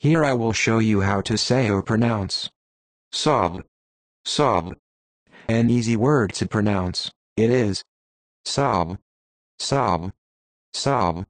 Here I will show you how to say or pronounce. Sob, sob. An easy word to pronounce, it is. Sob, sob, sob.